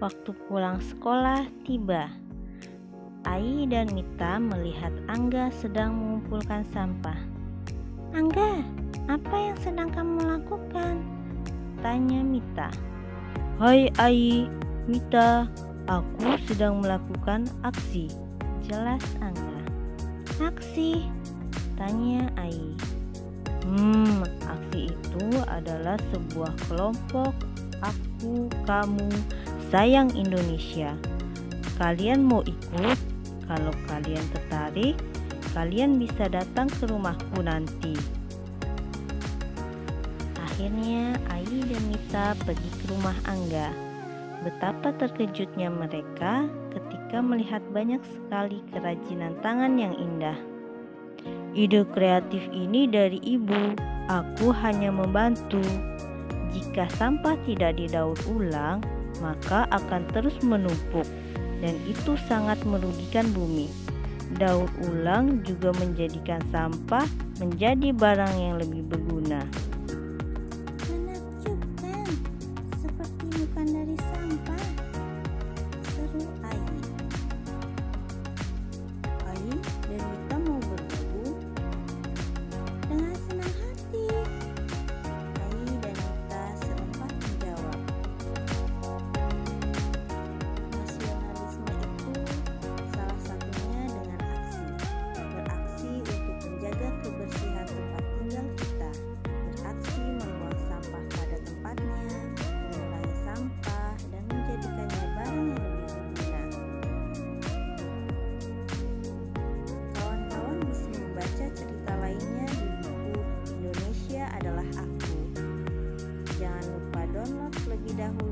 Waktu pulang sekolah tiba. Ai dan Mita melihat Angga sedang mengumpulkan sampah. Angga, apa yang sedang kamu lakukan? Tanya Mita. Hai Ai, Mita, aku sedang melakukan aksi. Jelas Angga. Aksi? Tanya Ai. Hmm, aksi itu adalah sebuah kelompok aku, kamu, sayang Indonesia. Kalian mau ikut? Kalau kalian tertarik, kalian bisa datang ke rumahku nanti. Akhirnya Ai dan Mita pergi ke rumah Angga. Betapa terkejutnya mereka ketika melihat banyak sekali kerajinan tangan yang indah. Ide kreatif ini dari ibu, aku hanya membantu. Jika sampah tidak didaur ulang, maka akan terus menumpuk dan itu sangat merugikan bumi. Daur ulang juga menjadikan sampah menjadi barang yang lebih berguna. Menakjubkan, seperti bukan dari sampah. Seru. Adalah